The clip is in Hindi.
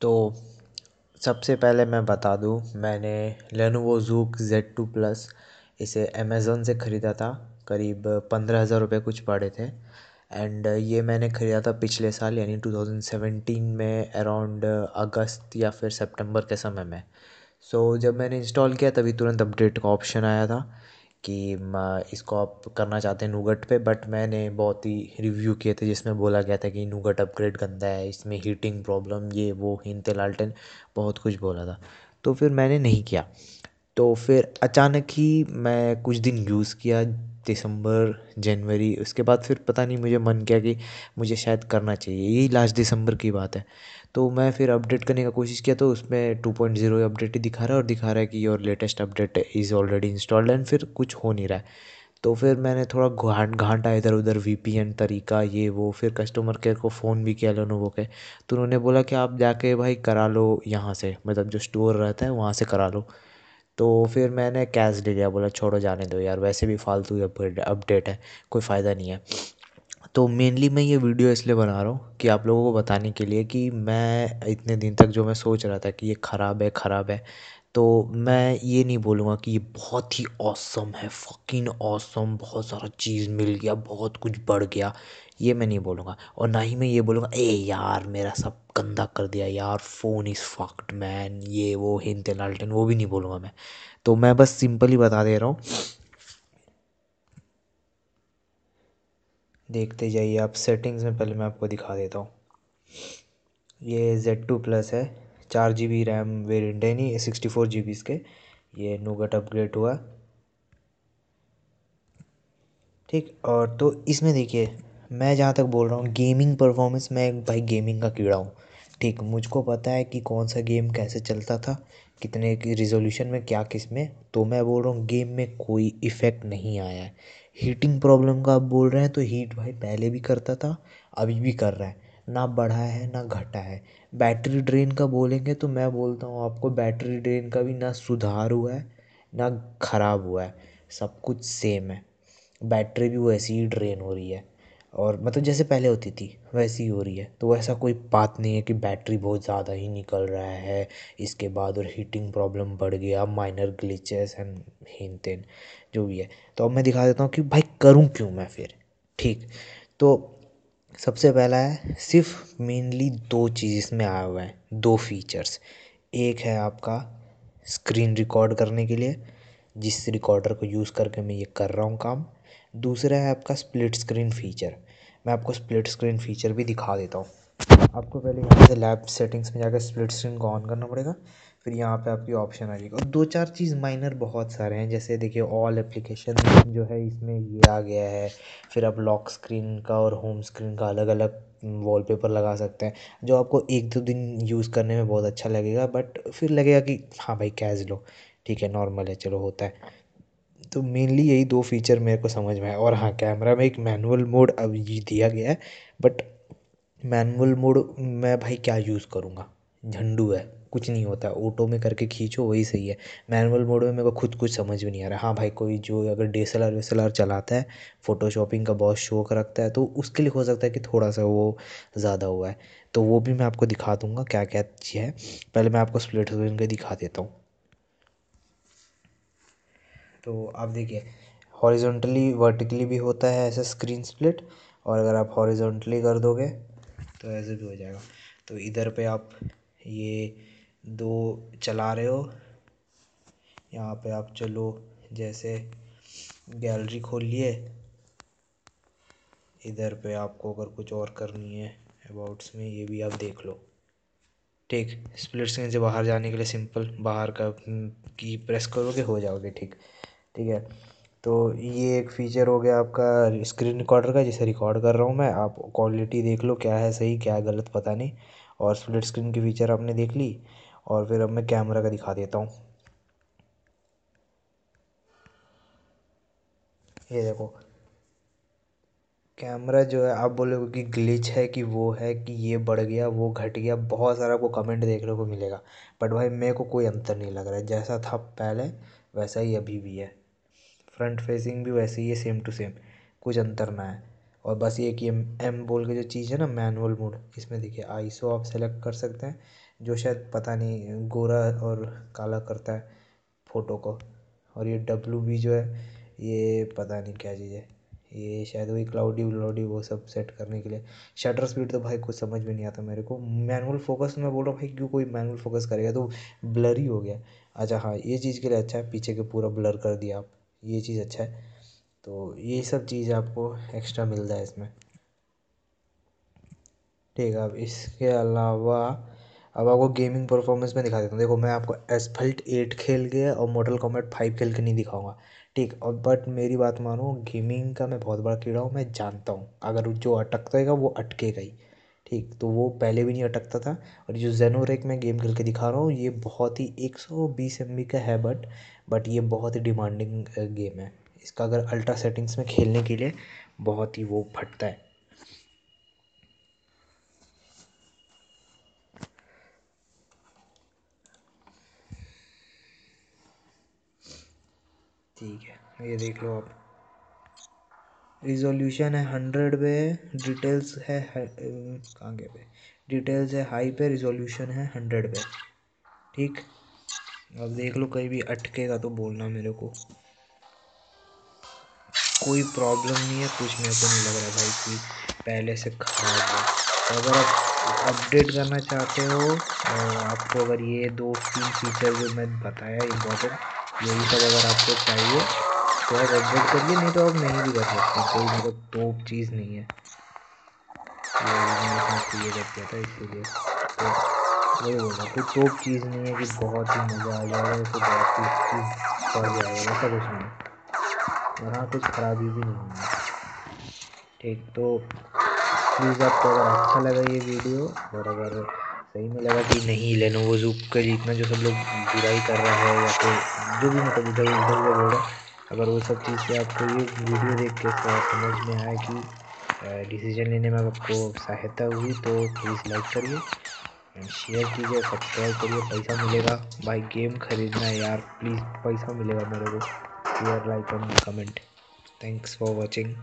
तो सबसे पहले मैं बता दूँ, मैंने Lenovo Zuk Z two plus इसे अमेज़ोन से ख़रीदा था। करीब पंद्रह हज़ार रुपये कुछ पड़े थे। एंड ये मैंने ख़रीदा था पिछले साल, यानी टू थाउज़ेंड सेवेंटीन में अराउंड अगस्त या फिर सितंबर के समय में। सो जब मैंने इंस्टॉल किया, तभी तुरंत अपडेट का ऑप्शन आया था। कि इसको आप करना चाहते हैं नूगट पे बट मैंने बहुत ही रिव्यू किए थे जिसमें बोला गया था कि नूगट अपग्रेड गंदा है, इसमें हीटिंग प्रॉब्लम ये, वो हिंते लालटेन बहुत कुछ बोला था। तो फिर मैंने नहीं किया। तो फिर अचानक ही मैं कुछ दिन यूज़ किया दिसंबर, जनवरी, उसके बाद फिर पता नहीं मुझे मन किया कि मुझे शायद करना चाहिए। यही लास्ट दिसंबर की बात है। तो मैं फिर अपडेट करने का कोशिश किया तो उसमें टू पॉइंट ज़ीरो अपडेट ही दिखा रहा है और दिखा रहा है कि your latest update is already installed and फिर कुछ हो नहीं रहा है। तो फिर मैंने थोड़ा घाट, घाटा इधर उधर वी तरीका, ये, वो, फिर कस्टमर केयर को फ़ोन भी किया लेनोवो के। तो उन्होंने बोला कि आप जाके भाई करा लो यहाँ से मतलब जो स्टोर रहता है वहाँ से करा लो। तो फिर मैंने कैश ले लिया बोला छोड़ो जाने दो यार, वैसे भी फालतू अपडेट है, कोई फ़ायदा नहीं है। तो मेनली मैं ये वीडियो इसलिए बना रहा हूँ कि आप लोगों को बताने के लिए कि मैं इतने दिन तक जो मैं सोच रहा था कि ये ख़राब है ख़राब है तो मैं ये नहीं बोलूँगा कि ये बहुत ही ऑसम है फ़किंग ऑसम बहुत सारा चीज़ मिल गया, बहुत कुछ बढ़ गया, ये मैं नहीं बोलूँगा। और ना ही मैं ये बोलूँगा, ए यार, मेरा सब गंदा कर दिया यार फ़ोन इज़ फक्ड मैन ये, वो हिंते लालटेन वो भी नहीं बोलूँगा मैं। तो मैं बस सिंपल ही बता दे रहा हूँ। देखते जाइए आप सेटिंग्स में पहले मैं आपको दिखा देता हूँ। ये जेड टू प्लस है। चार जी बी रैम वेरियंट है नहीं सिक्सटी फोर जी बी इसके। ये नोगट अपग्रेड हुआ। ठीक, और तो इसमें देखिए, मैं जहाँ तक बोल रहा हूँ गेमिंग परफॉर्मेंस मैं एक भाई गेमिंग का कीड़ा हूँ। ठीक, मुझको पता है कि कौन सा गेम कैसे चलता था, कितने की रिजोल्यूशन में, क्या किसमें तो मैं बोल रहा हूँ गेम में कोई इफ़ेक्ट नहीं आया है। हीटिंग प्रॉब्लम का आप बोल रहे हैं तो हीट भाई पहले भी करता था, अभी भी कर रहा है। ना बढ़ा है, ना घटा है। बैटरी ड्रेन का बोलेंगे तो मैं बोलता हूँ आपको, बैटरी ड्रेन का भी ना सुधार हुआ है, ना ख़राब हुआ है, सब कुछ सेम है। बैटरी भी वैसी ही ड्रेन हो रही है। और मतलब जैसे पहले होती थी, वैसी ही हो रही है। तो ऐसा कोई बात नहीं है कि बैटरी बहुत ज़्यादा ही निकल रहा है, इसके बाद और हीटिंग प्रॉब्लम बढ़ गया माइनर ग्लिचेस एंड हिन तेन जो भी है। तो अब मैं दिखा देता हूँ कि भाई करूँ क्यों मैं फिर? ठीक तो सबसे पहला है, सिर्फ़ मेनली दो चीज़ इसमें आया हुआ है, दो फीचर्स एक है आपका स्क्रीन रिकॉर्ड करने के लिए, जिस रिकॉर्डर को यूज़ करके मैं ये कर रहा हूँ काम। दूसरा है आपका स्प्लिट स्क्रीन फीचर मैं आपको स्प्लिट स्क्रीन फीचर भी दिखा देता हूँ। आपको पहले यहाँ से लैब सेटिंग्स में जाकर स्प्लिट स्क्रीन को ऑन करना पड़ेगा। फिर यहाँ पे आपकी ऑप्शन आ जाएगी। और दो चार चीज़ माइनर बहुत सारे हैं, जैसे देखिए ऑल एप्लीकेशन जो है इसमें ये आ गया है। फिर आप लॉक स्क्रीन का और होम स्क्रीन का अलग अलग वॉलपेपर लगा सकते हैं, जो आपको एक दो दिन यूज़ करने में बहुत अच्छा लगेगा बट फिर लगेगा कि हाँ भाई, कैज़ लो। ठीक है नॉर्मल है, चलो, होता है। तो मेनली यही दो फीचर मेरे को समझ में आया और हाँ कैमरा में एक मैनुअल मोड अब ये दिया गया है बट मैनुअल मोड मैं भाई क्या यूज़ करूँगा? झंडू है, कुछ नहीं होता। ऑटो में करके खींचो, वही सही है। मैनुअल मोड में मेरे को खुद कुछ समझ में नहीं आ रहा। हाँ भाई, कोई जो अगर डी एस एल आर वेस एल आर चलाता है फ़ोटोशॉपिंग का बहुत शौक रखता है तो उसके लिए हो सकता है कि थोड़ा सा वो ज़्यादा हुआ है। तो वो भी मैं आपको दिखा दूँगा क्या क्या चीज़ है। पहले मैं आपको स्प्लिट स्क्रीन का दिखा देता हूँ। तो आप देखिए हॉरिजॉन्टली वर्टिकली भी होता है ऐसा स्क्रीन स्प्लिट और अगर आप हॉरिजॉन्टली कर दोगे तो ऐसे भी हो जाएगा। तो इधर पे आप ये दो चला रहे हो। यहाँ पे आप चलो, जैसे गैलरी खोल लिए। इधर पे आपको अगर कुछ और करनी है, अबाउट्स में, ये भी आप देख लो। ठीक स्प्लिट स्क्रीन से बाहर जाने के लिए सिंपल, बाहर का की प्रेस करोगे, हो जाओगे, ठीक। ठीक है तो ये एक फ़ीचर हो गया आपका स्क्रीन रिकॉर्डर का, जिसे रिकॉर्ड कर रहा हूँ मैं। आप क्वालिटी देख लो, क्या है सही, क्या है गलत, पता नहीं। और स्प्लिट स्क्रीन की फ़ीचर आपने देख ली और फिर अब मैं कैमरा का दिखा देता हूँ। ये देखो कैमरा जो है, आप बोलोगे कि ग्लिच है कि वो है कि ये बढ़ गया, वो घट गया, बहुत सारा आपको कमेंट देखने को मिलेगा। बट भाई, मेरे को कोई अंतर नहीं लग रहा है। जैसा था पहले, वैसा ही अभी भी है। फ्रंट फेसिंग भी वैसे ही है सेम टू सेम कुछ अंतर ना है। और बस ये कि एम बोल के जो चीज़ है ना मैनुअल मोड इसमें देखिए आईसो आप सेलेक्ट कर सकते हैं, जो शायद पता नहीं, गोरा और काला करता है फ़ोटो को। और ये डब्लू भी जो है, ये पता नहीं क्या चीज़ है, ये शायद वही क्लाउडी व्लाउडी वो सब सेट करने के लिए। शटर स्पीड तो भाई कुछ समझ में नहीं आता मेरे को। मैनुअल फोकस मैं बोल रहा हूँ भाई, क्यों कोई मैनुअल फोकस करेगा? तो ब्लर ही हो गया। अच्छा हाँ ये चीज़ के लिए अच्छा है, पीछे के पूरा ब्लर कर दिया आप, ये चीज़ अच्छा है। तो ये सब चीज़ आपको एक्स्ट्रा मिलता है इसमें। ठीक है, अब इसके अलावा अब आपको गेमिंग परफॉर्मेंस में दिखा देता हूँ। देखो, मैं आपको एसफल्ट एट खेल के और मॉडल कॉमेट फाइव खेल के नहीं दिखाऊँगा। ठीक, और बट मेरी बात मानो गेमिंग का मैं बहुत बड़ा कीड़ा हूँ, मैं जानता हूँ। अगर जो अटकता है वो अटकेगा ही। ठीक तो वो पहले भी नहीं अटकता था। और जो जेनोरेक मैं गेम खेल के दिखा रहा हूँ, ये बहुत ही एक सौ बीस एम बी का है बट बट ये बहुत ही डिमांडिंग गेम है। इसका अगर अल्ट्रा सेटिंग्स में खेलने के लिए बहुत ही वो फटता है। ठीक है, ये देख लो आप। रिजोल्यूशन है हंड्रेड पे डिटेल्स है कहाँ पे डिटेल्स है हाई पे रिजोल्यूशन है हंड्रेड पे। ठीक? अब देख लो कहीं भी अटकेगा तो बोलना मेरे को। कोई प्रॉब्लम नहीं है, कुछ मेरे को नहीं लग रहा भाई कि पहले से ख़राब है। तो अगर आप अपडेट करना चाहते हो और आपको अगर ये दो तीन फीचर जो मैं बताया इम्पोर्टेंट यही सब अगर आपको चाहिए तो आप अपडेट करिए, नहीं तो आप नहीं भी कर सकते, कोई मतलब टॉप चीज़ नहीं है। ये कर किया था, इसीलिए। तो वही रहा कोई टॉप चीज़ नहीं है कि बहुत ही मज़ा आ जाएगा तो बहुत ही चीज़ पड़ जाएगा, ऐसा कुछ नहीं और हाँ कुछ खराबी भी नहीं है ठीक तो प्लीज़ आपको अगर अच्छा लगा ये वीडियो, और अगर सही में लगा कि नहीं लेनोवो ज़ूक का जितना जो सब लोग बुराई कर रहा है, या फिर जो भी मतलब इधर उधर बोल रहा अगर वो सब चीज़ से आपको ये वीडियो देख के समझ में आया कि डिसीज़न लेने में आपको सहायता हुई तो प्लीज़ लाइक करिए शेयर कीजिए सब्सक्राइब करिए, पैसा मिलेगा। भाई गेम खरीदना है यार प्लीज़ पैसा मिलेगा मेरे को। Share like and comment thanks for watching